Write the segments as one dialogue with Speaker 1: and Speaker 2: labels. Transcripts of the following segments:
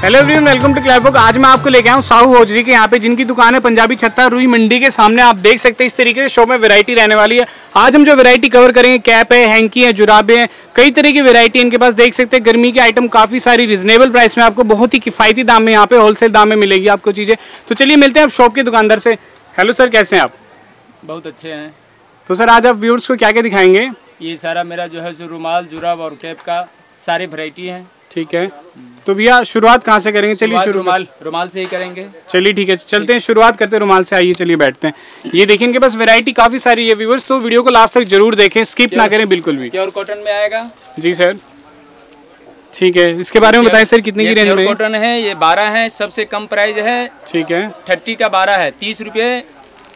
Speaker 1: Hello everyone welcome to Clabook आज मैं आपको लेके आया हूँ साहू होजरी के यहाँ पे जिनकी दुकान है पंजाबी छत्ता रुई मंडी के सामने। आप देख सकते हैं इस तरीके से शो में वैरायटी रहने वाली है। आज हम जो वैरायटी कवर करेंगे कैप है हैंकी है जुराबे हैं कई तरह की वैरायटी इनके पास देख सकते हैं। गर्मी के आइटम काफ़ी सारी रिजनेबल प्राइस में आपको बहुत ही किफ़ायती दाम में यहाँ पे होलसेल दाम में मिलेगी आपको चीज़ें। तो चलिए मिलते हैं आप शॉप के दुकानदार से। हेलो सर कैसे हैं आप?
Speaker 2: बहुत अच्छे हैं।
Speaker 1: तो सर आज आप व्यूअर्स को क्या क्या दिखाएँगे?
Speaker 2: ये सारा मेरा जो है जो रुमाल जुराब और कैप का सारे वैरायटी है।
Speaker 1: ठीक है। तो भैया शुरुआत कहाँ से करेंगे? चलिए शुरू
Speaker 2: रुमाल रुमाल से ही करेंगे।
Speaker 1: चलिए ठीक है चलते हैं शुरुआत करते हैं रुमाल से आइए चलिए बैठते हैं। ये देखिए इनके पास वैरायटी काफ़ी सारी है व्यूवर्स तो वीडियो को लास्ट तक ज़रूर देखें स्किप ना करें बिल्कुल भी।
Speaker 2: प्योर कॉटन में आएगा।
Speaker 1: जी सर। ठीक है इसके बारे में बताएँ सर कितने की रेंज में?
Speaker 2: कॉटन है ये बारह है सबसे कम प्राइस है।
Speaker 1: ठीक है।
Speaker 2: थर्टी का बारह है तीस रुपये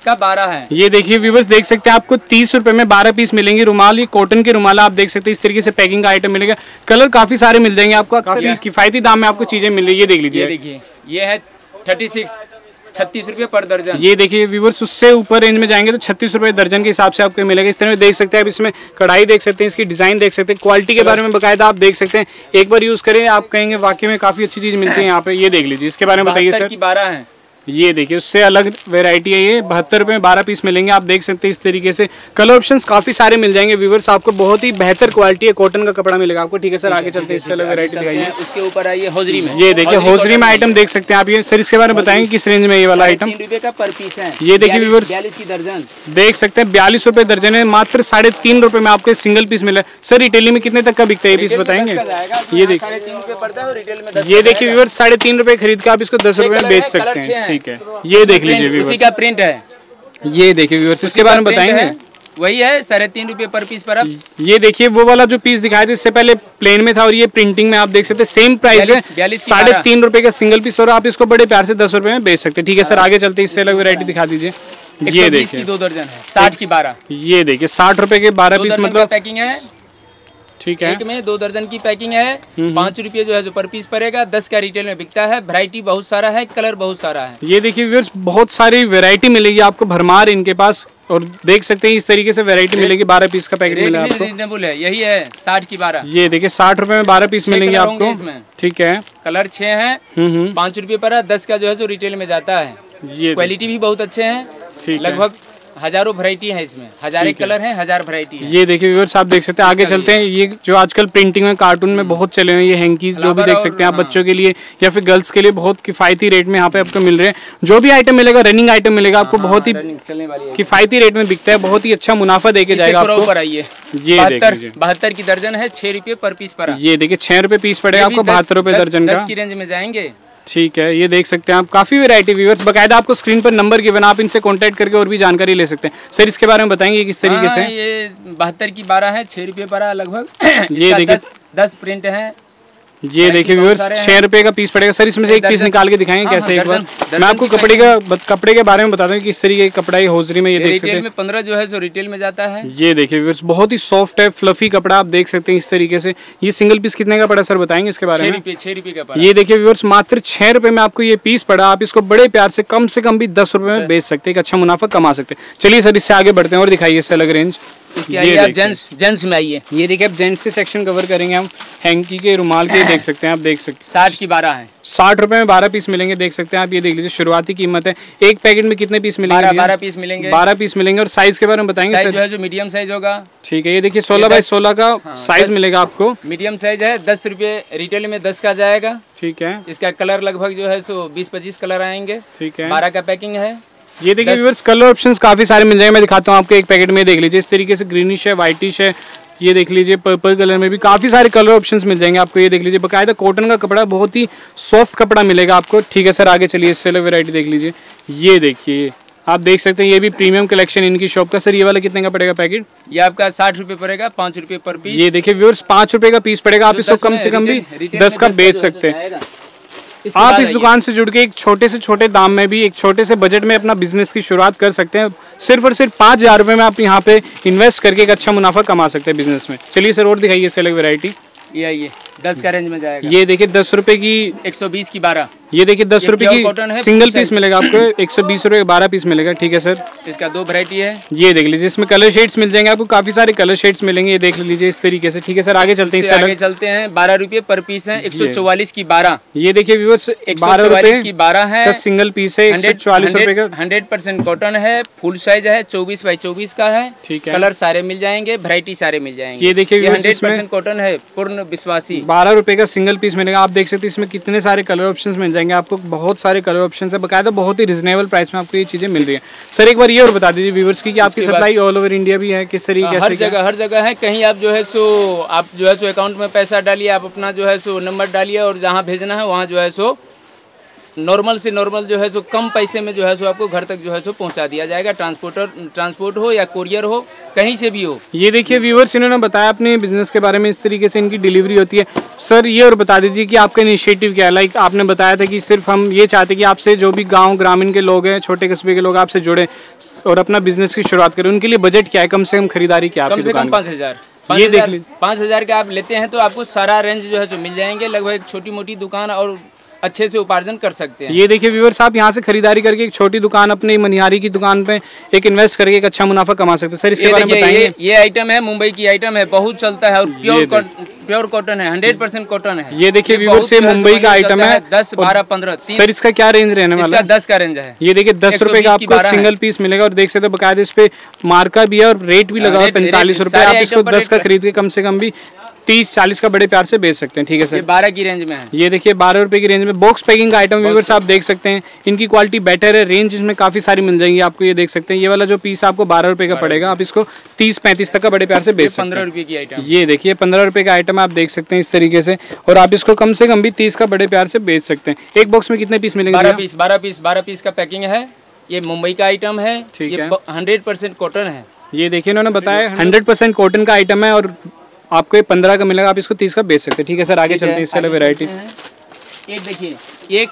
Speaker 2: का बारह है।
Speaker 1: ये देखिए व्यूवर्स देख सकते हैं आपको तीस रुपए में बारह पीस मिलेंगे रुमाल। ये कॉटन के रुमाल आप देख सकते हैं इस तरीके से पैकिंग का आइटम मिलेगा। कलर काफ़ी सारे मिल जाएँगे आपको काफ़ी किफायती दाम में आपको चीज़ें मिल रही है ये देख लीजिए।
Speaker 2: देखिए ये है थर्टी सिक्स छत्तीस रुपये पर दर्जन।
Speaker 1: ये देखिए व्यूवर्स उससे ऊपर रेंज में जाएँगे तो छत्तीस रुपए दर्जन के हिसाब से आपको मिलेगा। इस तरह में देख सकते हैं आप इसमें कढ़ाई देख सकते हैं इसकी डिज़ाइन देख सकते हैं क्वालिटी के बारे में बकायदा आप देख सकते हैं। एक बार यूज़ करें आप कहेंगे वाकई में काफ़ी अच्छी चीज़ मिलती है यहाँ पे ये देख लीजिए। इसके बारे में बताइए सर
Speaker 2: बारह है।
Speaker 1: ये देखिए उससे अलग वेरायटी है ये। बहत्तर रुपये में बारह पीस मिलेंगे आप देख सकते हैं इस तरीके से। कलर ऑप्शंस काफ़ी सारे मिल जाएँगे व्यूवर्स आपको बहुत ही बेहतर क्वालिटी है कॉटन का कपड़ा मिलेगा आपको। ठीक है सर आगे चलते हैं इससे अलग वेरायटी दिखाइए।
Speaker 2: उसके ऊपर आइए हौजरी में।
Speaker 1: ये देखिए होजरी में आइटम देख सकते हैं आप। ये सर इसके बारे में बताएँगे किस रेंज में ये वाला आइटम
Speaker 2: रुपये का पर पीस है।
Speaker 1: ये देखिए।
Speaker 2: बयालीस की दर्जन।
Speaker 1: देख सकते हैं बयालीस रुपए दर्जन है मात्र साढ़े तीन रुपए में आपको सिंगल पीस मिला। सर रिटेली में कितने तक का बिकता है ये पीस बताएँगे? ये
Speaker 2: देखिए। रुपये है में
Speaker 1: ये देखिए व्यूवर्स साढ़े तीन रुपए खरीद के आप इसको दस रुपए में बेच सकते हैं। ठीक है। ये देख लीजिए
Speaker 2: उसी का प्रिंट है।
Speaker 1: ये देखिए व्यूवर्स इसके बारे में बताएँगे?
Speaker 2: वही है साढ़े तीन रुपये पर पीस पर अब
Speaker 1: ये देखिए वो वाला जो पीस दिखाया था इससे पहले प्लेन में था और ये प्रिंटिंग में आप देख सकते हैं सेम प्राइस है। साढ़े तीन रूपए का सिंगल पीस और आप इसको बड़े प्यार से दस रूपए में बेच सकते हैं। ठीक है सर आगे चलते इससे अलग वेरायटी दिखा दीजिए। ये देखिए।
Speaker 2: दो दर्जन है साठ की बारह।
Speaker 1: ये देखिए साठ रूपए के बारह पीस मतलब
Speaker 2: पैकिंग है।
Speaker 1: ठीक है।
Speaker 2: एक में दो दर्जन की पैकिंग है।
Speaker 1: हम्म,
Speaker 2: पाँच रुपये जो है जो पर पीस पड़ेगा दस का रिटेल में बिकता है। वैरायटी बहुत सारा है कलर बहुत सारा है।
Speaker 1: ये देखिए व्यूअर्स बहुत सारी वैरायटी मिलेगी आपको भरमार इनके पास। और देख सकते हैं इस तरीके से वैरायटी मिलेगी बारह पीस का पैकेट मिलेगा आपको।
Speaker 2: रीजनेबल है यही है साठ की बारह।
Speaker 1: ये देखिए साठ रुपए में बारह पीस
Speaker 2: छह
Speaker 1: मिलेंगे आपको। ठीक है।
Speaker 2: कलर छः हैं
Speaker 1: हम्म हम्म।
Speaker 2: पाँच रुपये पर है दस का जो है जो रिटेल में जाता है।
Speaker 1: ये
Speaker 2: क्वालिटी भी बहुत अच्छे है। लगभग हज़ारों वैरायटी है इसमें। हजारे कलर है। हज़ार वैरायटी है।
Speaker 1: ये देखिए व्यूअर्स आप देख सकते हैं आगे चलते हैं। ये जो आजकल प्रिंटिंग में कार्टून में बहुत चले हुए ये हैंकीज जो भी देख सकते हैं आप
Speaker 2: हाँ।
Speaker 1: बच्चों के लिए या फिर गर्ल्स के लिए बहुत किफायती रेट में यहाँ पे आपको मिल रहे हैं। जो भी आइटम मिलेगा रनिंग आइटम मिलेगा आपको बहुत ही
Speaker 2: वाली है।
Speaker 1: किफायती रेट में बिकता है बहुत ही अच्छा मुनाफा देके जाएगा आपको।
Speaker 2: आइए।
Speaker 1: ये
Speaker 2: बहत्तर बहत्तर की दर्जन है छह रुपए पर पीस पर
Speaker 1: ये देखिए छह रुपए पीस पड़ेगा आपको बहत्तर रुपए दर्जन की।
Speaker 2: रेंज में जाएँगे।
Speaker 1: ठीक है ये देख सकते हैं आप। काफ़ी वैरायटी व्यूवर्स बकायदा आपको स्क्रीन पर नंबर गिवन आप इनसे कांटेक्ट करके और भी जानकारी ले सकते हैं। सर इसके बारे में बताएँगे किस तरीके
Speaker 2: हाँ,
Speaker 1: से?
Speaker 2: ये बहत्तर की बारह है छह रुपये पर लगभग।
Speaker 1: ये देखिए।
Speaker 2: दस, दस प्रिंट है।
Speaker 1: ये देखिए व्यूअर्स छह रुपए का पीस पड़ेगा। सर इसमें से एक पीस निकाल के दिखाएँगे
Speaker 2: हाँ,
Speaker 1: कैसे
Speaker 2: हाँ,
Speaker 1: एक बार। मैं आपको कपड़े का कपड़े के बारे में बता दूँ कि किस तरीके का कपड़ा ये होजरी में ये देख सकते हैं।
Speaker 2: पंद्रह जो है जो रिटेल में जाता है।
Speaker 1: ये देखिए व्यूअर्स बहुत ही सॉफ्ट है फ्लफी कपड़ा आप देख सकते हैं इस तरीके से। ये सिंगल पीस कितने का पड़ा सर बताएँगे इसके बारे में?
Speaker 2: छह रुपए का
Speaker 1: ये देखिए व्यूअर्स मात्र छह रुपए में आपको ये पीस पड़ा। आप इसको बड़े प्यार से कम से कम भी दस रुपए में बेच सकते हैं अच्छा मुनाफा कमा सकते हैं। चलिए सर इससे आगे बढ़ते हैं और दिखाइए इससे अलग रेंज
Speaker 2: इसके आइए आप जेंट्स जेंट्स में आइए।
Speaker 1: ये देखिए आप जेंट्स के सेक्शन कवर करेंगे हम। हैंकी के रुमाल के देख सकते हैं आप देख सकते हैं।
Speaker 2: साठ की बारह है।
Speaker 1: साठ रुपए में बारह पीस मिलेंगे देख सकते हैं आप। ये देख लीजिए शुरुआती कीमत है। एक पैकेट में कितने पीस मिलेंगे
Speaker 2: बारह पीस मिलेंगे।
Speaker 1: बारह पीस मिलेंगे और साइज़ के बारे में बताएँगे
Speaker 2: साइज़ जो है जो मीडियम साइज़ होगा।
Speaker 1: ठीक है ये देखिए सोलह बाई सोलह का साइज़ मिलेगा आपको।
Speaker 2: मीडियम साइज़ है दस रुपये रिटेल में दस का जाएगा।
Speaker 1: ठीक है।
Speaker 2: इसका कलर लगभग जो है सो बीस पच्चीस कलर आएँगे।
Speaker 1: ठीक है।
Speaker 2: बारह का पैकिंग है।
Speaker 1: ये देखिए व्यूअर्स कलर ऑप्शंस काफ़ी सारे मिल जाएँगे। मैं दिखाता हूँ आपको एक पैकेट में देख लीजिए। इस तरीके से ग्रीनिश है व्हाइटिश है। ये देख लीजिए पर्पल कलर में भी काफ़ी सारे कलर ऑप्शंस मिल जाएँगे आपको। ये देख लीजिए बकायदा कॉटन का कपड़ा बहुत ही सॉफ्ट कपड़ा मिलेगा आपको। ठीक है सर आगे चलिए इससे अलग वेरायटी देख लीजिए। ये देखिए आप देख सकते हैं ये भी प्रीमियम कलेक्शन इनकी शॉप का। सर ये वाला कितने का पड़ेगा पैकेट
Speaker 2: ये आपका साठ रुपये पड़ेगा पाँच रुपये पर पीस
Speaker 1: ये देखिए व्यूअर्स पाँच रुपए का पीस पड़ेगा। आप इसको कम से कम भी दस का बेच सकते हैं। आप इस दुकान से जुड़ के एक छोटे से छोटे दाम में भी एक छोटे से बजट में अपना बिज़नेस की शुरुआत कर सकते हैं। सिर्फ़ और सिर्फ़ पाँच हज़ार रुपये में आप यहाँ पे इन्वेस्ट करके एक अच्छा मुनाफा कमा सकते हैं बिज़नेस में। चलिए सर और दिखाइए इससे अलग वेरायटी
Speaker 2: ये आइए। दस का रेंज में जाएगा।
Speaker 1: ये देखिए दस रुपए की
Speaker 2: एक सौ बीस की बारह।
Speaker 1: ये देखिए दस रुपए की सिंगल पीस मिलेगा आपको एक सौ बीस रुपए बारह पीस मिलेगा ठीक है सर
Speaker 2: इसका दो वैरायटी है।
Speaker 1: ये देख लीजिए इसमें कलर शेड्स मिल जाएँगे आपको काफ़ी सारे कलर शेड्स मिलेंगे ये देख लीजिए इस तरीके से ठीक है सर आगे चलते हैं
Speaker 2: आगे चलते हैं बारह रुपये पर पीस है एक सौ चौवालीस की बारह।
Speaker 1: ये देखिए व्यूअर्स
Speaker 2: एक
Speaker 1: बारह रुपए
Speaker 2: की बारह है।
Speaker 1: सिंगल पीस है सौ चालीस रुपए का।
Speaker 2: हंड्रेड परसेंट कॉटन है फुल साइज़ है चौबीस बाई चौबीस का है।
Speaker 1: ठीक है।
Speaker 2: कलर सारे मिल जाएँगे वैरायटी सारे मिल जाएँगे।
Speaker 1: ये देखिए
Speaker 2: हंड्रेड परसेंट कॉटन है पूर्ण विश्वासी।
Speaker 1: बारह रुपए का सिंगल पीस मिलेगा। आप देख सकते हैं इसमें कितने सारे कलर ऑप्शंस मिल जाएँगे। आपको बहुत सारे कलर ऑप्शन है। बकायदा बहुत ही रिजनेबल प्राइस में आपको ये चीज़ें मिल रही है। सर एक बार ये और बता दीजिए व्यवर्स की कि आपकी सप्लाई ऑल ओवर इंडिया भी है। किस तरीके
Speaker 2: हर जगह हर जगह है। कहीं आप जो है सो आप जो है सो अकाउंट में पैसा डालिए आप अपना जो है सो नंबर डालिए और जहाँ भेजना है वहाँ जो है सो नॉर्मल से नॉर्मल जो है सो कम पैसे में जो है सो आपको घर तक जो है सो पहुँचा दिया जाएगा। ट्रांसपोर्टर ट्रांसपोर्ट हो या कोरियर हो कहीं से भी हो।
Speaker 1: ये देखिए व्यूवर्स इन्होंने बताया अपने बिज़नेस के बारे में इस तरीके से इनकी डिलीवरी होती है। सर ये और बता दीजिए कि आपका इनिशिएटिव क्या है? लाइक आपने बताया था कि सिर्फ़ हम ये चाहते कि आपसे जो भी गाँव ग्रामीण के लोग हैं छोटे कस्बे के लोग आपसे जुड़े और अपना बिज़नेस की शुरुआत करें। उनके लिए बजट क्या है? कम से कम खरीदारी क्या
Speaker 2: कम से कम पाँच हज़ार।
Speaker 1: ये देख लीजिए।
Speaker 2: पाँच हज़ार का आप लेते हैं तो आपको सारा रेंज जो है सो मिल जाएँगे। लगभग छोटी मोटी दुकान और अच्छे से उपार्जन कर सकते हैं।
Speaker 1: ये देखिए व्यूवर्स आप यहाँ से खरीदारी करके एक छोटी दुकान अपनी मनिहारी की दुकान पे एक इन्वेस्ट करके एक अच्छा मुनाफा कमा सकते हैं। सर इसके बारे में बताएँगे।
Speaker 2: ये ये आइटम है मुंबई की आइटम है बहुत चलता है और प्योर प्योर कॉटन है हंड्रेड परसेंट कॉटन है।
Speaker 1: ये देखिए व्यूवर्स ये मुंबई का आइटम है।
Speaker 2: दस बारह पंद्रह
Speaker 1: सर इसका क्या रेंज रहने वाला है?
Speaker 2: दस का रेंज है।
Speaker 1: ये देखिए दस रुपए का आपको सिंगल पीस मिलेगा और देख सकते हैं बकायदा इस पे मार्का भी है और रेट भी लगा हुआ है
Speaker 2: रेट-
Speaker 1: पैंतालीस रुपए आप इसको दस का खरीद के कम से कम भी तीस चालीस का बड़े प्यार से बेच सकते हैं ठीक है सर।
Speaker 2: बारह की रेंज में है।
Speaker 1: ये देखिए बारह रुपए की रेंज में बॉक्स पैकिंग का आइटम व्यूवर्स आप देख सकते हैं। इनकी क्वालिटी बेटर है रेंज इसमें काफ़ी सारी मिल जाएँगी आपको ये देख सकते हैं। ये वाला जो पीस आपको बारह रुपए का पड़ेगा आप इसको तीस पैंतीस तक का बड़े प्यार से बेच सकते
Speaker 2: पंद्रह रुपए की आइटम
Speaker 1: ये देखिए पंद्रह रुपए का आइटम आप देख सकते हैं इस तरीके से और आप इसको कम से कम भी तीस का बड़े प्यार से बेच सकते हैं। एक बॉक्स में कितने पीस मिलेंगे
Speaker 2: बारह पीस बारह पीस बारह पीस का पैकिंग है। ये मुंबई का आइटम है
Speaker 1: ठीक है।
Speaker 2: हंड्रेड परसेंट कॉटन है।
Speaker 1: ये देखिए इन्होंने बताया हंड्रेड परसेंट कॉटन का आइटम है और आपको ये पंद्रह का मिलेगा आप इसको तीस का बेच सकते हैं। ठीक है सर आगे चलते हैं इससे अलग वेरायटी
Speaker 2: एक देखिए एक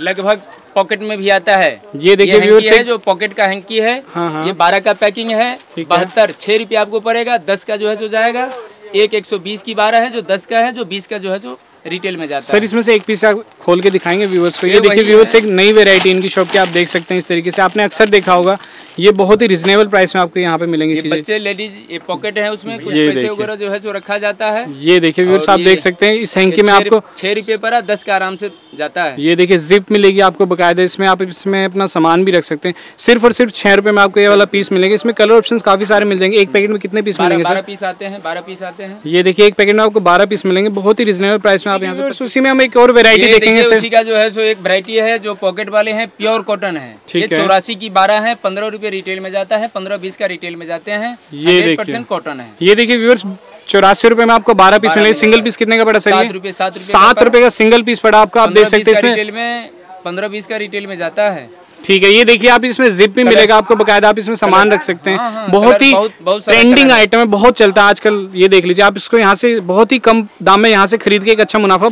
Speaker 2: लगभग पॉकेट में भी आता है।
Speaker 1: ये देखिए व्यूअर्स
Speaker 2: है जो पॉकेट का हैंकी है।
Speaker 1: हाँ, हाँ।
Speaker 2: ये बारह का पैकिंग है बहत्तर छह रुपया आपको पड़ेगा दस का जो है जो जाएगा। एक एक सौ बीस की बारह है जो दस का है जो बीस का जो है सो रिटेल में जाता
Speaker 1: सर इसमें से एक पीस आप खोल के दिखाएँगे व्यूवर्स को। ये
Speaker 2: ये
Speaker 1: देखिए व्यूवर्स एक नई वेरायटी इनकी शॉप की आप देख सकते हैं इस तरीके से। आपने अक्सर देखा होगा ये बहुत ही रिजनेबल प्राइस में आपको यहाँ पे मिलेंगे
Speaker 2: ये बच्चे लेडीज़ ये पॉकेट है उसमें कुछ पैसे वगैरह जो है जो रखा जाता है।
Speaker 1: ये देखिए व्यूवर्स आप देख सकते हैं इस हैंकी में आपको
Speaker 2: छह रुपये पर दस का आराम से जाता है।
Speaker 1: ये देखिए जिप मिलेगी आपको बकायदा इसमें आप इसमें अपना सामान भी रख सकते हैं। सिर्फ़ और सिर्फ़ छह रुपए में आपको ये वाला पीस मिलेगा। इसमें कलर ऑप्शन काफ़ी सारे मिल जाएँगे। एक पैकेट में कितने पीस मिलेंगे
Speaker 2: बारह पीस आते हैं बारह पीस आते हैं।
Speaker 1: ये देखिए एक पैकेट में आपको बारह पीस मिलेंगे। बहुत ही रिजनेबल प्राइस में आप यहाँ से उसी में हम एक और वेरायटी देखेंगे
Speaker 2: उसी का जो है सो एक वेरायटी है जो पॉकेट वाले हैं प्योर कॉटन है। ये
Speaker 1: है।
Speaker 2: चौरासी की बारह है पंद्रह रूपए रिटेल में जाता है पंद्रह बीस का रिटेल में जाते हैं
Speaker 1: ये देखिए।
Speaker 2: परसेंट कॉटन है।
Speaker 1: ये देखिए व्यूअर्स चौरासी रुपए में आपको बारह पीस मिलेगा। सिंगल पीस कितने का पड़ा सर
Speaker 2: सात? रुपए सात रुपए
Speaker 1: का सिंगल पीस पड़ा आपका आप देख सकते हैं इसमें।
Speaker 2: रिटेल में पंद्रह बीस का रिटेल में जाता है।
Speaker 1: ठीक है ये देखिए आप इसमें जिप भी मिलेगा आपको बकायदा आप इसमें सामान रख सकते
Speaker 2: हाँ,
Speaker 1: हैं
Speaker 2: हाँ,
Speaker 1: बहुत ही ट्रेंडिंग आइटम है बहुत चलता है आजकल ये देख लीजिए आप इसको यहाँ से बहुत ही कम दाम में यहाँ से खरीद के एक अच्छा मुनाफा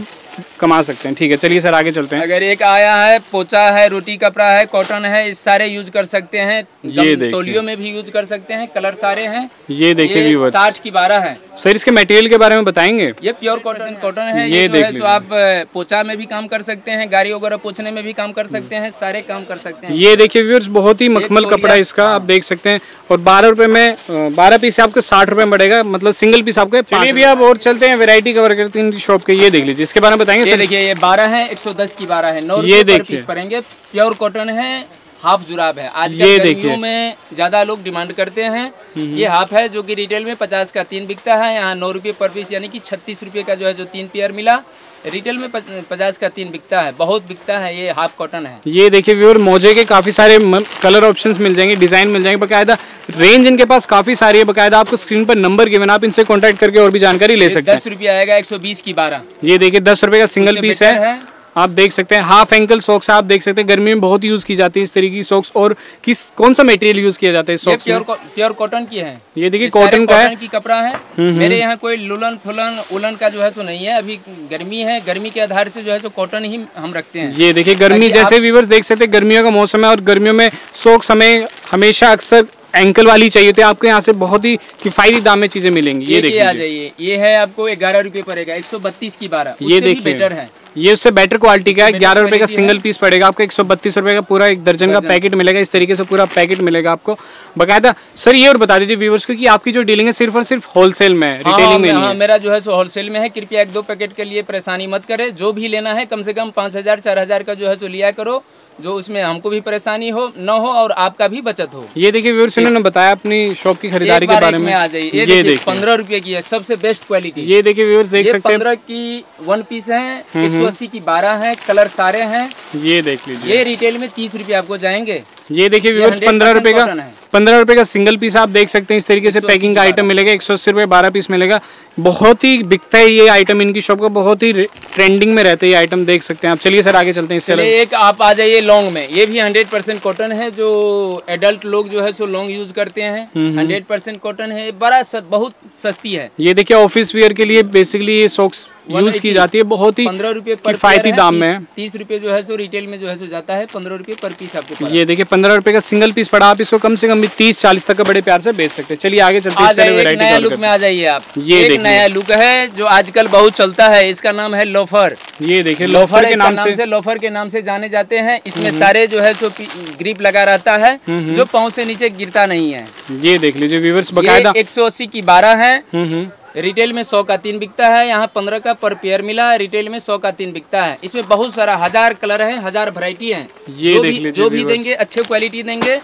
Speaker 1: कमा सकते हैं। ठीक है चलिए सर आगे चलते हैं।
Speaker 2: अगर एक आया है पोचा है रोटी कपड़ा है कॉटन है इस सारे यूज़ कर सकते हैं।
Speaker 1: ये देखिए।
Speaker 2: तौलियों में भी यूज़ कर सकते हैं कलर सारे हैं।
Speaker 1: ये देखिए
Speaker 2: साठ की बारह है।
Speaker 1: सर इसके मटेरियल के बारे में बताएँगे?
Speaker 2: ये प्योर कॉटन कॉटन है
Speaker 1: ये
Speaker 2: ये, जो है। आप पोचा में भी काम कर सकते हैं गाड़ी वगैरह पोछने में भी काम कर सकते हैं सारे काम कर सकते हैं।
Speaker 1: ये देखिए व्यूअर्स बहुत ही मखमल कपड़ा है इसका आप देख सकते हैं। और बारह रुपए में बारह पीस आपको साठ रुपए में पड़ेगा मतलब सिंगल पीस आपको चलिए भी आप और चलते हैं वेरायटी कवर करते हैं शॉप के ये देख लीजिए इसके बारे में बताएँगे
Speaker 2: ये देखिए ये बारह है एक सौ दस की बारह है। नौ
Speaker 1: ये देखिए।
Speaker 2: पड़ेंगे। प्योर कॉटन है हाफ़ जुराब है। आज
Speaker 1: ये
Speaker 2: गर्मियों
Speaker 1: देखिए।
Speaker 2: में ज़्यादा लोग डिमांड करते हैं।
Speaker 1: हम्म।
Speaker 2: ये हाफ़ है जो कि रिटेल में पचास का तीन बिकता है। यहाँ नौ रुपये पर पीस यानी कि छत्तीस रुपये का जो है जो तीन पेयर मिला। रिटेल में पचास का तीन बिकता है। बहुत बिकता है ये हाफ़ कॉटन है।
Speaker 1: ये देखिए व्यूअर मोजे के काफ़ी सारे कलर ऑप्शन मिल जाएँगे डिज़ाइन मिल जाएँगे बकायदा रेंज इनके पास काफ़ी सारी है। बकायदा आपको स्क्रीन पर नंबर गिवन आप इनसे कॉन्टेक्ट करके और भी जानकारी ले सकते हैं।
Speaker 2: दस रुपया आएगा एक सौ बीस की बारह।
Speaker 1: ये देखिए दस रुपए का सिंगल पीस है। आप देख सकते हैं हाफ़ एंकल सॉक्स आप देख सकते हैं गर्मी में बहुत यूज़ की जाती है इस तरीके की सॉक्स और किस कौन सा मटेरियल यूज़ किया जाता है सॉक्स
Speaker 2: प्योर प्योर कॉटन की है।
Speaker 1: ये देखिए कॉटन का है।
Speaker 2: की कपड़ा है। मेरे यहाँ कोई लुलन फुलन उलन का जो है सो नहीं है। अभी गर्मी है गर्मी के आधार से जो है सो कॉटन ही हम रखते हैं।
Speaker 1: ये देखिए गर्मी जैसे व्यूवर्स देख सकते हैं गर्मियों का मौसम है और गर्मियों में सॉक्स हमें हमेशा अक्सर एंकल वाली चाहिए तो आपको यहाँ से बहुत ही किफायती दाम में चीज़ें मिलेंगी। ये देखिए
Speaker 2: आ जाइए। ये है आपको ग्यारह रुपए पड़ेगा एक सौ बत्तीस की बारह।
Speaker 1: ये देखिए।
Speaker 2: बेटर है।
Speaker 1: ये उससे बेटर क्वालिटी का है। ग्यारह रुपए का सिंगल पीस पड़ेगा आपको एक सौ बत्तीस रुपए का पूरा एक दर्जन का पैकेट मिलेगा। इस तरीके से पूरा पैकेट मिलेगा आपको। बकायदा सर ये और बता दीजिए व्यूवर्स को कि आपकी जो डीलिंग है सिर्फ़ और सिर्फ़ होलसेल में है रिटेलिंग में
Speaker 2: हाँ, हाँ,
Speaker 1: है।
Speaker 2: मेरा जो है सो होलसेल में है। कृपया एक दो पैकेट के लिए परेशानी मत करे। जो भी लेना है कम से कम पाँच हज़ार चार हज़ार का जो है सो लिया करो। जो उसमें हमको भी परेशानी हो न हो और आपका भी बचत हो।
Speaker 1: ये देखिए व्यवर्स ने बताया अपनी शॉप की खरीदारी के
Speaker 2: बारे
Speaker 1: में।
Speaker 2: आ जाइए। ये देखिए पंद्रह रुपए की है सबसे बेस्ट क्वालिटी
Speaker 1: ये देखिए व्यवर्स देख सकते हैं।
Speaker 2: पंद्रह की वन पीस है एक सौ अस्सी की बारह है कलर सारे हैं।
Speaker 1: ये देख लीजिए।
Speaker 2: ये रिटेल में तीस रुपए आपको जाएँगे।
Speaker 1: ये देखिए व्यवर्स पंद्रह रुपए का। पंद्रह रुपए का सिंगल पीस आप देख सकते हैं इस तरीके से पैकिंग का आइटम मिलेगा एक सौ अस्सी रुपए बारह पीस मिलेगा। बहुत ही बिकता है ये आइटम इनकी शॉप का बहुत ही ट्रेंडिंग में रहता है ये आइटम देख सकते हैं आप। चलिए सर आगे चलते हैं इससे
Speaker 2: एक आप आ जाइए लॉन्ग में। ये भी हंड्रेड परसेंट कॉटन है जो एडल्ट लोग जो है सो लॉन्ग यूज़ करते हैं। हंड्रेड परसेंट कॉटन है बड़ा बहुत सस्ती है।
Speaker 1: ये देखिए ऑफ़िस वेयर के लिए बेसिकली ये सॉक्स यूज़ की जाती है बहुत ही
Speaker 2: पंद्रह रुपए
Speaker 1: किफायती दाम में।
Speaker 2: तीस रुपए जो है सो रिटेल में जो है सो जाता है पंद्रह रुपए पर पीस आपको
Speaker 1: ये देखिए पंद्रह रुपए का सिंगल पीस पड़ा आप इसको कम से कम भी तीस चालीस तक का बड़े प्यार से बेच सकते हैं। चलिए आगे चलते हैं
Speaker 2: नया लुक में आ जाइए आप।
Speaker 1: ये
Speaker 2: एक नया लुक है जो आजकल बहुत चलता है इसका नाम है लोफर
Speaker 1: ये देखिए
Speaker 2: लोफर
Speaker 1: के नाम से।
Speaker 2: लोफर के नाम से जाने जाते हैं। इसमें सारे जो है सो ग्रिप लगा रहता है जो पाँव से नीचे गिरता नहीं है।
Speaker 1: ये देख लीजिए व्यूवर्स बकायदा।
Speaker 2: एक सौ अस्सी की बारह है।
Speaker 1: हम्म हम्म।
Speaker 2: रिटेल में सौ का तीन बिकता है यहाँ पंद्रह का पर पेयर मिला है रिटेल में सौ का तीन बिकता है। इसमें बहुत सारा हज़ार कलर है हज़ार वैरायटी है।
Speaker 1: ये
Speaker 2: जो
Speaker 1: देख
Speaker 2: भी
Speaker 1: लीजिए
Speaker 2: जो भी देंगे अच्छे क्वालिटी देंगे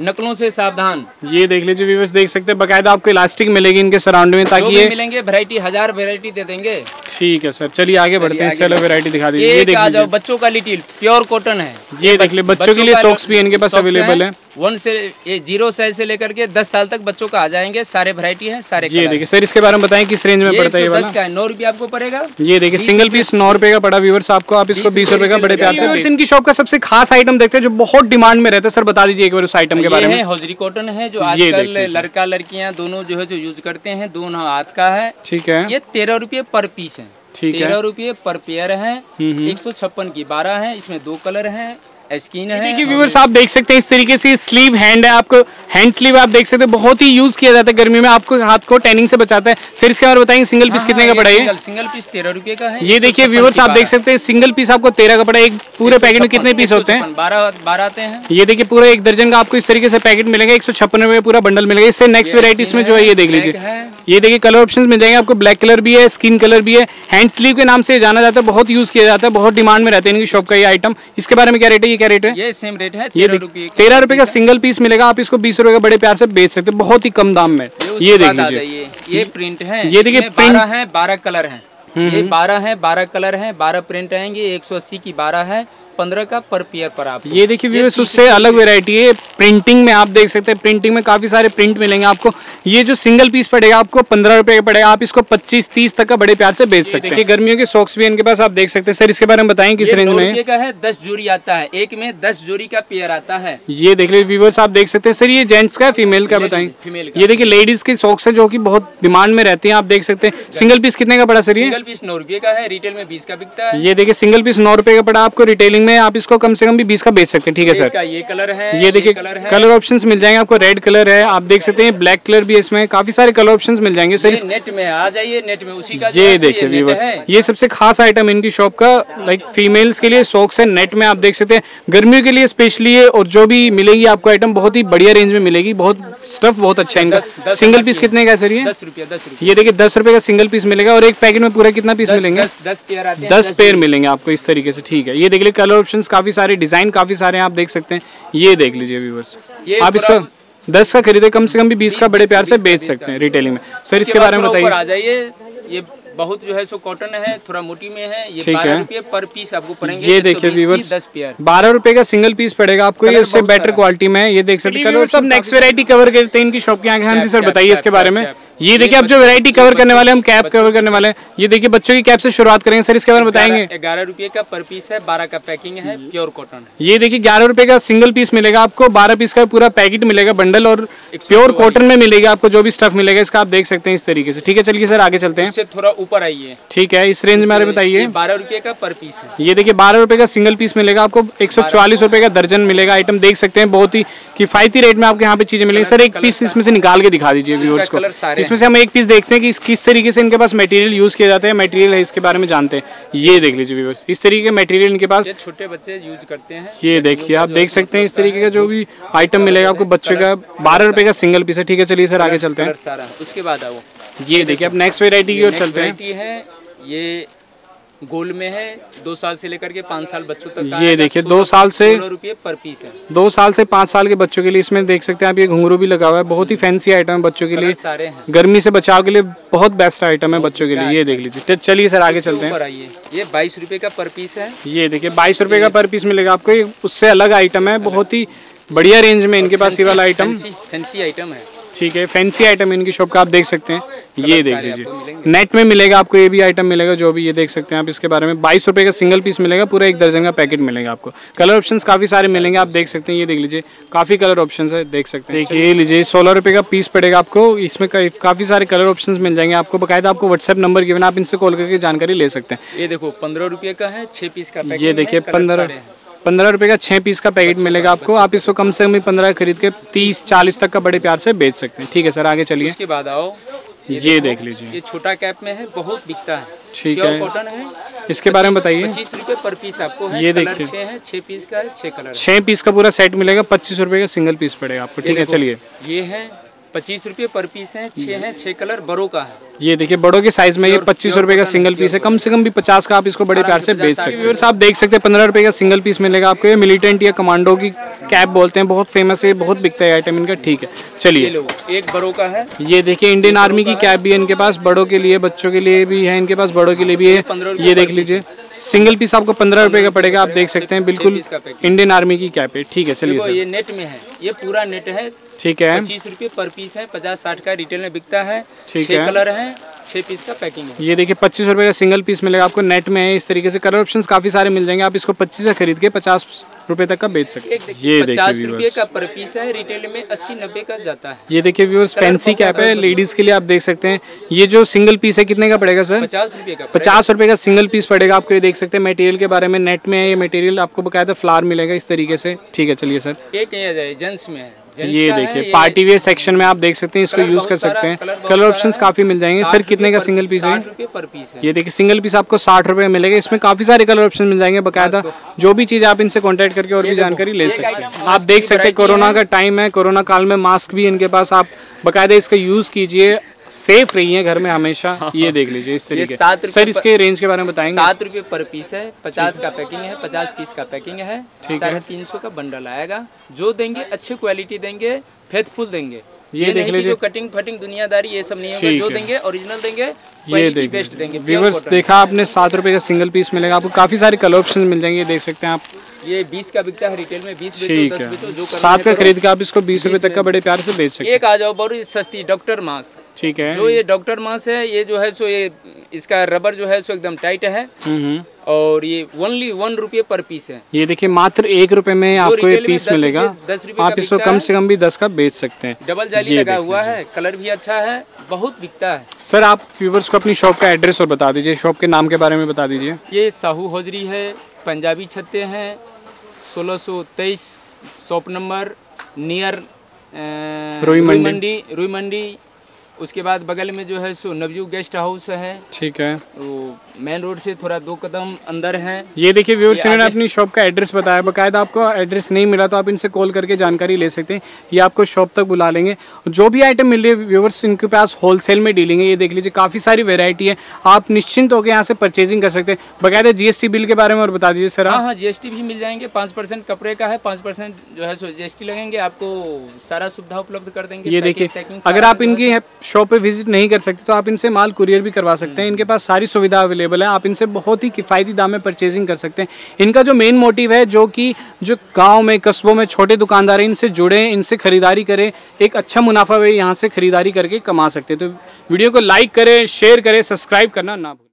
Speaker 2: नकलों से सावधान।
Speaker 1: ये देख लीजिए व्यूवर्स देख सकते हैं बकायदा आपको इलास्टिक मिलेगी इनके सराउंडिंग में ताकि ये
Speaker 2: मिलेंगे वैरायटी हज़ार वैरायटी दे देंगे।
Speaker 1: ठीक है सर चलिए आगे बढ़ते हैं अलग वैरायटी दिखा दीजिए।
Speaker 2: ये
Speaker 1: ये देख लीजिए।
Speaker 2: बच्चों का लिटिल प्योर कॉटन है।
Speaker 1: ये देख लीजिए बच्चों के लिए सॉक्स भी इनके पास अवेलेबल है।
Speaker 2: वन से ये ज़ीरो साइज़ से लेकर के दस साल तक बच्चों का आ जाएँगे सारे वैरायटी है सारे
Speaker 1: ये देखिए सर इसके बारे में बताएँ किस रेंज में पड़ता है ये वाला?
Speaker 2: का है नौ रुपया आपको पड़ेगा।
Speaker 1: ये देखिए सिंगल पीस नौ रुपए का पड़ा व्यूवर्स आपको आप इसको बीस रुपए का बड़े प्यार से इनकी शॉप का सबसे खास आइटम देखते हैं जो बहुत डिमांड में रहता है। सर बता दीजिए एक बार उस आइटम के बारे में।
Speaker 2: हौजरी कॉटन है जो आजकल लड़का लड़कियाँ दोनों जो है जो यूज़ करते हैं दोनों हाथ का है।
Speaker 1: ठीक है।
Speaker 2: ये तेरह रुपये पर पीस है। तेरह रुपये पर पेयर है।
Speaker 1: हम्म।
Speaker 2: एक सौ छप्पन की बारह है इसमें दो कलर है। स्किन है।
Speaker 1: देखिए व्यूवर्स आप देख सकते हैं इस तरीके से स्लीव हैंड है आपको हैंड स्लीव आप देख सकते हैं बहुत ही यूज़ किया जाता है गर्मी में आपको हाथ को टैनिंग से बचाता है। सर इसके बारे में बताएँगे सिंगल पीस कितने का पड़ा है
Speaker 2: सिंगल पीस तेरह रुपए का है
Speaker 1: ये देखिए व्यूवर्स आप देख सकते हैं सिंगल पीस आपको तेरह का पड़ा है एक पूरे पैकेट में कितने पीस होते हैं?
Speaker 2: बारह बारह आते हैं।
Speaker 1: ये देखिए पूरा एक दर्जन का आपको इस तरीके से पैकेट मिलेगा एक सौ छप्पन रुपए पूरा बंडल मिलेगा। इससे नेक्स्ट वेराइटी इसमें जो है ये देख लीजिए।
Speaker 2: है।
Speaker 1: ये देखिए कलर ऑप्शंस मिल जाएँगे आपको ब्लैक कलर भी है स्किन कलर भी है। हैंड स्लीव के नाम से जाना जाता है बहुत यूज़ किया जाता है बहुत डिमांड में रहता है इनकी शॉप का ये आइटम इसके बारे में क्या रेट है ये क्या रेट है?
Speaker 2: ये सेम रेट है
Speaker 1: ये
Speaker 2: तेरह
Speaker 1: तेरह रुपए का सिंगल पीस मिलेगा आप इसको बीस रुपए का बड़े प्यार से बेच सकते हैं बहुत ही कम दाम में। ये देख लीजिए।
Speaker 2: लीजिए ये प्रिंट है
Speaker 1: ये देखिए
Speaker 2: बारह है बारह कलर है। ये बारह है बारह कलर है बारह प्रिंट आएँगे एक सौ अस्सी की बारह है पंद्रह का पर पेयर पर आप।
Speaker 1: ये देखिए व्यूअर्स उससे अलग वेरायटी है। प्रिंटिंग में आप देख सकते हैं प्रिंटिंग में काफ़ी सारे प्रिंट मिलेंगे आपको। ये जो सिंगल पीस पड़ेगा आपको पंद्रह रुपए का पड़ेगा। आप इसको पच्चीस तीस तक का बड़े प्यार से बेच सकते हैं। गर्मियों के सॉक्स भी इनके पास आप देख सकते हैं। सर इसके बारे में बताएँ किस रेंज में
Speaker 2: का है दस जोड़ी आता है। एक में दस जोड़ी का पेयर आता है।
Speaker 1: ये देख लीजिए व्यूवर्स आप देख सकते हैं। सर ये जेंट्स का फीमेल का बताएँ।
Speaker 2: फीमेल
Speaker 1: ये देखिए लेडीज़ के सॉक्स है जो की बहुत डिमांड में रहती है। आप देख सकते हैं सिंगल पीस कितने का पड़ा सर ये?
Speaker 2: सिंगल पीस नौ रुपये का है रिटेल में बीस का बिकता है।
Speaker 1: ये देखिए सिंगल पीस नौ रुपए का पड़ा आपको रिटेलिंग में आप इसको कम से कम भी बीस का बेच सकते हैं। ठीक है सर।
Speaker 2: ये कलर है
Speaker 1: ये देखिए
Speaker 2: कलर
Speaker 1: ऑप्शंस मिल जाएँगे आपको रेड कलर है आप देख सकते हैं ब्लैक कलर भी है इसमें काफ़ी सारे कलर ऑप्शंस मिल जाएँगे सर।
Speaker 2: नेट में आ जाइए नेट में उसी का
Speaker 1: ये देखिए व्यूवर्स ये सबसे खास आइटम इनकी शॉप का लाइक फीमेल्स के लिए सॉक्स है नेट में आप देख सकते हैं। गर्मियों के लिए स्पेशली है और जो भी मिलेगी आपको आइटम बहुत ही बढ़िया रेंज में मिलेगी बहुत स्टफ़ बहुत अच्छा है इनका। सिंगल पीस कितने का है सर ये?
Speaker 2: दस रुपया दस
Speaker 1: ये देखिए दस रुपए का सिंगल पीस मिलेगा और एक पैकेट में पूरा कितना पीस मिलेंगे?
Speaker 2: दस दस पेयर
Speaker 1: दस पेयर मिलेंगे आपको इस तरीके से ठीक है। ये देख लीजिए कलर ऑप्शंस काफ़ी सारे डिज़ाइन काफ़ी सारे हैं आप देख सकते हैं। ये देख लीजिए व्यूवर्स आप इसका दस का खरीदे कम से कम भी बीस का बड़े प्यार से बेच सकते हैं रिटेलिंग में। सर इसके बारे में बताइए।
Speaker 2: आ जाइए। ये बहुत जो है सो कॉटन है थोड़ा मोटी में है ये
Speaker 1: ठीक
Speaker 2: बारह
Speaker 1: है।
Speaker 2: रुपये पर पीस आपको पड़ेंगे
Speaker 1: ये देखिए व्यूवर्स
Speaker 2: दस पेयर
Speaker 1: बारह रुपए का सिंगल पीस पड़ेगा आपको ये उससे बेटर क्वालिटी में है। ये देख सकते हैं कलर सब नेक्स्ट वेरायटी कवर करते हैं इनकी शॉप की आगे हाँ जी सर बताइए इसके बारे में। ये देखिए अब जो वैरायटी कवर करने वाले हैं हम कैप कवर करने वाले हैं। ये देखिए बच्चों की कैप से शुरुआत करेंगे। सर इसके बारे में बताएँगे।
Speaker 2: ग्यारह रुपये का पर पीस है बारह का पैकिंग है प्योर कॉटन है।
Speaker 1: ये देखिए ग्यारह रुपए का सिंगल पीस मिलेगा आपको बारह पीस का पूरा पैकेट मिलेगा बंडल और प्योर कॉटन में मिलेगा आपको जो भी स्टफ़ मिलेगा इसका आप देख सकते हैं इस तरीके से। ठीक है चलिए सर आगे चलते हैं।
Speaker 2: थोड़ा ऊपर आइए।
Speaker 1: ठीक है इस रेंज में बताइए।
Speaker 2: बारह रुपये का पर पीस है।
Speaker 1: ये देखिए बारह रुपए का सिंगल पीस मिलेगा आपको एक सौ चालीस रुपए का दर्जन मिलेगा। आइटम देख सकते हैं बहुत ही किफायती रेट में आपको यहाँ पे चीज़ें मिलेंगी। सर एक पीस इसमें से निकाल के दिखा दीजिए व्यूअर्स को। इसमें से हम एक पीस देखते हैं कि इस किस तरीके से इनके पास मटेरियल यूज़ किया जाता है मटेरियल है इसके बारे में जानते हैं। ये देख लीजिए बस इस तरीके के मटेरियल इनके पास
Speaker 2: छोटे बच्चे यूज़ करते हैं।
Speaker 1: ये देखिए आप देख सकते हैं इस तरीके का जो भी आइटम मिलेगा आपको बच्चे का बारह रुपए का सिंगल पीस है। ठीक है चलिए सर आगे चलते हैं।
Speaker 2: उसके बाद
Speaker 1: ये देखिए आप नेक्स्ट वेरायटी की ओर चलते हैं
Speaker 2: ये गोल्ड में है दो साल से लेकर के पाँच साल बच्चों तक
Speaker 1: ये देखिए, दो साल से-
Speaker 2: रुपये पर पीस है।
Speaker 1: दो साल से पाँच साल के बच्चों के लिए इसमें देख सकते हैं आप ये घुंघरू भी लगा हुआ है बहुत ही फैंसी आइटम है बच्चों के लिए।
Speaker 2: सारे हैं।
Speaker 1: गर्मी से बचाव के लिए बहुत बेस्ट आइटम है बच्चों के लिए ये देख लीजिए। चलिए सर आगे चलते हैं।
Speaker 2: ये बाईस रुपये का पर पीस है।
Speaker 1: ये देखिए बाईस रुपए का पर पीस मिलेगा आपको उससे अलग आइटम है बहुत ही बढ़िया रेंज में इनके पास ये वाला आइटम
Speaker 2: फैंसी आइटम है।
Speaker 1: ठीक है फैंसी आइटम इनकी शॉप का आप देख सकते हैं। ये देख लीजिए। नेट में मिलेगा आपको ये भी आइटम मिलेगा जो भी ये देख सकते हैं आप इसके बारे में। बाईस रुपए का सिंगल पीस मिलेगा पूरा एक दर्जन का पैकेट मिलेगा आपको। कलर ऑप्शंस काफ़ी सारे मिलेंगे आप देख सकते हैं ये देख लीजिए। काफ़ी कलर ऑप्शंस है देख सकते हैं। देखिए ये लीजिए सोलह रुपए का पीस पड़ेगा आपको। इसमें काफ़ी सारे कलर ऑप्शन मिल जाएँगे आपको। बकायदा आपको व्हाट्सएप नंबर गिवन आप इनसे कॉल करके जानकारी ले सकते हैं।
Speaker 2: ये देखो पंद्रह रुपये का है छह पीस का
Speaker 1: ये देखिए पंद्रह। पंद्रह रुपए का छह पीस का पैकेट मिलेगा आपको। आप इसको कम से कम पंद्रह खरीद के तीस चालीस तक का बड़े प्यार से बेच सकते हैं। ठीक है सर आगे चलिए।
Speaker 2: उसके बाद आओ।
Speaker 1: ये देख लीजिए।
Speaker 2: ये छोटा कैप में है बहुत बिकता है।
Speaker 1: ठीक है।
Speaker 2: कॉटन है।
Speaker 1: इसके बारे में बताइए।
Speaker 2: पच्चीस रुपये पर पीस आपको है।
Speaker 1: ये देखिए।
Speaker 2: छः है छह पीस का है छह कलर
Speaker 1: छह पीस का पूरा सेट मिलेगा पच्चीस रूपए का सिंगल पीस पड़ेगा आपको। ठीक है चलिए।
Speaker 2: ये है पच्चीस रुपये पर पीस है छः है छह कलर बड़ों का है।
Speaker 1: ये देखिए बड़ों के साइज़ में ये पच्चीस रुपए का सिंगल पीस है। कम से कम भी पचास का आप इसको बड़े प्यार से बेच सकते हैं। आप देख सकते हैं पंद्रह रुपए का सिंगल पीस मिलेगा आपको। ये मिलिटेंट या कमांडो की कैप बोलते हैं बहुत फ़ेमस है बहुत बिकता है आइटम इनका ठीक है। चलिए।
Speaker 2: एक बड़ों का है।
Speaker 1: ये देखिए इंडियन आर्मी की कैप भी है इनके पास बड़ों के लिए बच्चों के लिए भी है इनके पास बड़ों के लिए भी है। ये देख लीजिए। सिंगल पीस आपको पंद्रह रुपए का पड़ेगा आप देख सकते हैं बिल्कुल। इंडियन आर्मी की कैप है। ठीक है चलिए सर।
Speaker 2: ये नेट में है ये पूरा नेट है।
Speaker 1: ठीक है।
Speaker 2: पच्चीस रुपये पर पीस है पचास साठ का रिटेल में बिकता है।
Speaker 1: ठीक
Speaker 2: छह
Speaker 1: है।
Speaker 2: कलर है। छह पीस का पैकिंग है।
Speaker 1: ये देखिए पच्चीस रुपए का सिंगल पीस मिलेगा आपको नेट में। है इस तरीके से कलर ऑप्शंस काफ़ी सारे मिल जाएँगे। आप इसको पच्चीस से खरीद के पचास रुपए तक का बेच सकते हैं। ये
Speaker 2: पचास
Speaker 1: देखिए
Speaker 2: रुपये का पर पीस है रिटेल में अस्सी नब्बे का जाता है।
Speaker 1: ये देखिए व्यूअर्स फैंसी कैप है लेडीज़ के लिए आप देख सकते हैं। ये जो सिंगल पीस है कितने का पड़ेगा सर
Speaker 2: पचास रुपये का
Speaker 1: पचास रुपए का सिंगल पीस पड़ेगा आपको ये देख सकते हैं मटेरियल के बारे में। नेट में है ये मटेरियल आपको बकायदा फ्लार मिलेगा इस तरीके से। ठीक है चलिए सर
Speaker 2: एक जाए जेंट्स में है।
Speaker 1: ये देखिए पार्टी वेयर सेक्शन में आप देख सकते हैं इसको यूज़ कर सकते हैं।
Speaker 2: कलर
Speaker 1: ऑप्शंस काफ़ी मिल जाएँगे। सर कितने का सिंगल पीस है?
Speaker 2: पर पीस
Speaker 1: ये देखिए सिंगल पीस आपको साठ रुपए मिलेगा। इसमें काफ़ी सारे कलर ऑप्शन मिल जाएँगे बकायदा। जो भी चीज़ आप इनसे कॉन्टेक्ट करके और भी जानकारी ले सकते हैं। आप देख सकते हैं कोरोना का टाइम है कोरोना काल में मास्क भी इनके पास। आप बकायदा इसका यूज़ कीजिए। सेफ़ रहिए घर में हमेशा ये देख लीजिए इस तरीके।
Speaker 2: सात
Speaker 1: सर इसके रेंज के बारे में बताएँगे?
Speaker 2: सात रुपये पर पीस है पचास का पैकिंग है पचास पीस का पैकिंग है। साढ़े तीन सौ का बंडल आएगा। जो देंगे अच्छे क्वालिटी देंगे फेथफुल देंगे।
Speaker 1: ये
Speaker 2: ये
Speaker 1: देख लीजिए।
Speaker 2: जो कटिंग फटिंग दुनियादारी ये सब नहीं
Speaker 1: है
Speaker 2: जो देंगे ओरिजिनल देंगे
Speaker 1: ये देखिए। व्यूवर्स देखा आपने सात रुपए का सिंगल पीस मिलेगा। आपको काफ़ी सारे कलर ऑप्शन मिल जाएँगे देख सकते हैं आप।
Speaker 2: ये बीस का बिकता है रिटेल में बीस
Speaker 1: ठीक है।
Speaker 2: जो
Speaker 1: सात का खरीद के आप इसको बीस रुपए तक का बड़े प्यार से बेच सकते
Speaker 2: एक आ जाओ बड़ी सस्ती डॉक्टर मास।
Speaker 1: ठीक है।
Speaker 2: जो ये डॉक्टर मास है ये जो है सो ये इसका रबर जो है सो एकदम टाइट है।
Speaker 1: हम्म हम्म।
Speaker 2: और ये ओनली वन रुपये पर पीस है।
Speaker 1: ये देखिए मात्र एक रुपए में आपको ये पीस मिलेगा।
Speaker 2: दस
Speaker 1: आप इसको कम। से कम भी दस का बेच सकते हैं।
Speaker 2: डबल जाली लगा हुआ है कलर भी अच्छा है बहुत बिकता है।
Speaker 1: सर आप व्यूवर्स को अपनी शॉप का एड्रेस और बता दीजिए शॉप के नाम के बारे में बता दीजिए।
Speaker 2: ये साहू हौजरी है पंजाबी छत्ते हैं सोलह शॉप नंबर नियर
Speaker 1: रुई मंडी।
Speaker 2: मंडी रुई मंडी। उसके बाद बगल में जो है सो नवजू गेस्ट हाउस है।
Speaker 1: ठीक है।
Speaker 2: तो मेन रोड से थोड़ा दो कदम अंदर है।
Speaker 1: ये देखिए व्यूअर्स इन्होंने अपनी शॉप का एड्रेस बताया। बकायदा आपको एड्रेस नहीं मिला तो आप इनसे कॉल करके जानकारी ले सकते हैं। ये आपको शॉप तक बुला लेंगे। जो भी आइटम मिल रही है व्यूअर्स इनके पास होलसेल में डीलिंग है। ये देख लीजिए काफ़ी सारी वेरायटी है। आप निश्चिंत होकर यहाँ से परचेजिंग कर सकते हैं। बकायदा जीएसटी बिल के बारे में और बता दीजिए सर
Speaker 2: हाँ हाँ जीएसटी भी मिल जाएँगे। पाँच परसेंट कपड़े का है पाँच परसेंट जो है सो जीएसटी लगेंगे। आपको सारा सुविधा उपलब्ध कर देंगे।
Speaker 1: ये देखिए अगर आप इनकी शॉप पे विज़िट नहीं कर सकते तो आप इनसे माल कुरियर भी करवा सकते हैं। इनके पास सारी सुविधा अवेलेबल है, आप इनसे बहुत ही किफ़ायती दाम में परचेजिंग कर सकते हैं। इनका जो मेन मोटिव है, जो कि जो गाँव में, कस्बों में छोटे दुकानदार हैं, इनसे जुड़े, इनसे खरीदारी करें, एक अच्छा मुनाफा वे यहाँ से खरीदारी करके कमा सकते हैं। तो वीडियो को लाइक करें शेयर करें सब्सक्राइब करना ना